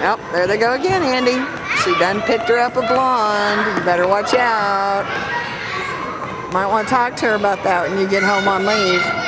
Yep, there they go again, Andy. She done picked her up a blonde. You better watch out. Might want to talk to her about that when you get home on leave.